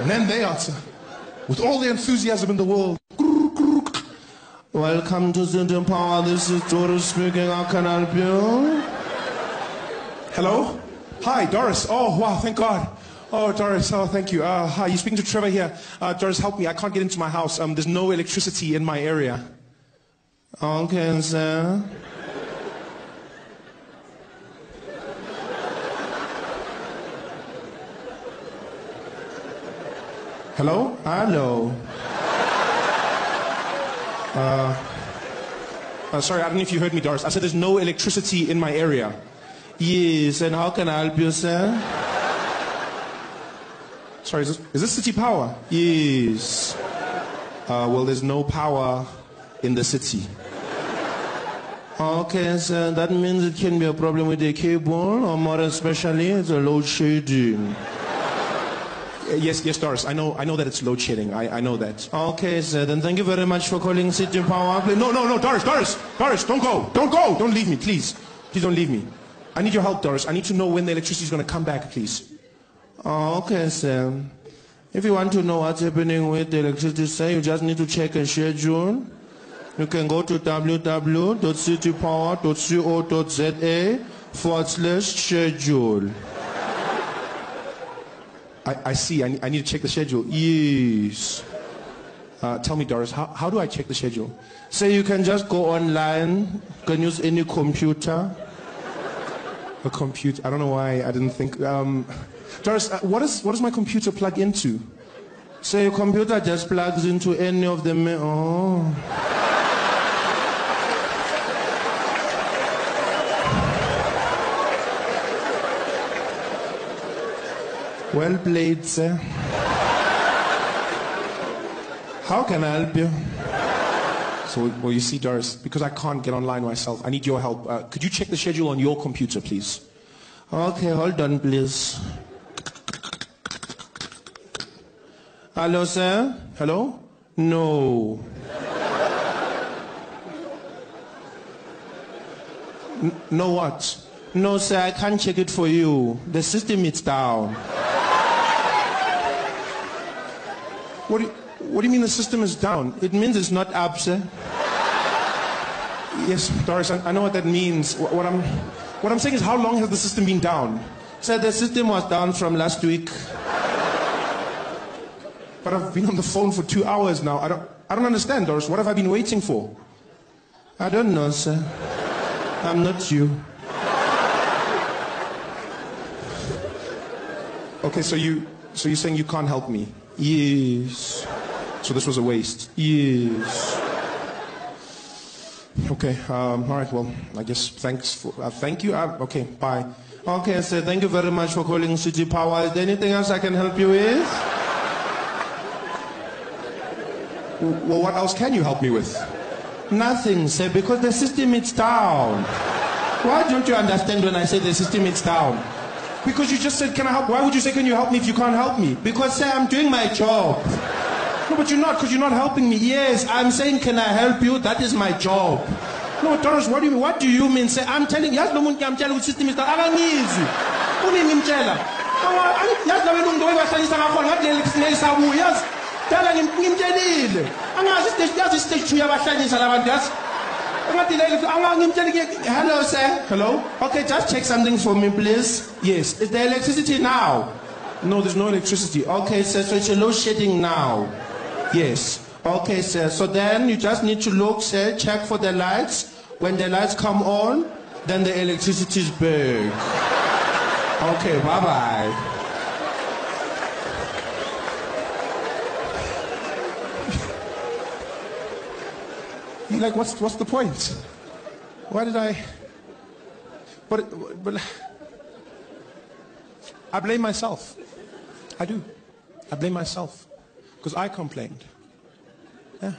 And then they answer with all the enthusiasm in the world. Welcome to City Power. This is Doris speaking. How can I help you? Hello? Hi, Doris. Oh, wow, thank God. Oh, Doris, oh, thank you. Uh, hi, you speaking to Trevor here. Uh, Doris, help me. I can't get into my house. Um, there's no electricity in my area. Okay, sir. Hello? Hello. Uh, sorry, I don't know if you heard me, Doris. I said there's no electricity in my area. Yes, and how can I help you, sir? Sorry, is this, is this City Power? Yes. Uh, well, there's no power in the city. Okay, sir. That means it can be a problem with the cable, or more especially, it's a load shedding. Uh, yes, yes, Doris. I know, I know that it's load shedding. I, I know that. Okay, sir. Then thank you very much for calling City Power. Please- No, no, no, Doris, Doris, Doris, don't go, don't go, don't leave me, please, please don't leave me. I need your help, Doris. I need to know when the electricity is going to come back, please. Oh, okay, sir. If you want to know what's happening with the electricity, sir, you just need to check a schedule. You can go to www.citypower.co.za forward slash schedule. I, I see. I need, I need to check the schedule. Yes. Uh, tell me, Doris, how, how do I check the schedule? So you can just go online, can use any computer. A computer. I don't know why I didn't think. Um, Doris, uh, what, is, what does my computer plug into? So your computer just plugs into any of the. Oh. Well played, sir. How can I help you? So, well, you see, Doris, because I can't get online myself, I need your help. Uh, could you check the schedule on your computer, please? Okay, hold on, please. Hello, sir? Hello? No. No what? No, sir, I can't check it for you. The system is down. What do you, what do you mean the system is down? It means it's not up, sir. Yes, Doris, I, I know what that means. What, what I'm, what I'm saying is, how long has the system been down? Sir, the system was down from last week. But I've been on the phone for two hours now. I don't, I don't understand, Doris. What have I been waiting for? I don't know, sir. I'm not you. Okay, so you, so you're saying you can't help me? Yes. So this was a waste. Yes. Okay. Um, all right. Well, I guess thanks for. Uh, thank you. Uh, okay. Bye. Okay, sir, thank you very much for calling City Power. Is there anything else I can help you with? Well, what else can you help me with? Nothing, sir, because the system is down. Why don't you understand when I say the system is down? Because you just said, "Can I help?" Why would you say, "Can you help me?" if you can't help me? Because, sir, I'm doing my job. No, but you're not, because you're not helping me. Yes, I'm saying, can I help you? That is my job. No, Doris, what do you mean? What do you mean? Say, I'm telling yazi lo muntu ngiyamtshela ukuthi system is. Kunini ngimtshela? Awa, ani- Yazi lawe lungu owayibahlalisa ngakhona ngathi leli sinelisabuya. Yazi dala ngim- ngimtshelile. Stage yazi stage 2 yabahlanyisa labantu yazi. Hello sir. Hello? Okay, just check something for me please. Yes. Is there electricity now? No, there's no electricity. Okay, sir, so it's a load shedding now. Yes. Okay, sir. So then you just need to look, sir, check for the lights. When the lights come on, then the electricity is back. Okay, bye bye. You're like, what's what's the point? Why did I? But but I blame myself. I do. I blame myself because I complained. Yeah.